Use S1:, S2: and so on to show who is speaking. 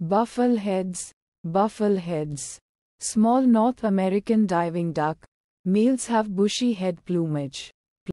S1: Buffleheads, buffleheads. Small North American diving duck. Males have bushy head plumage.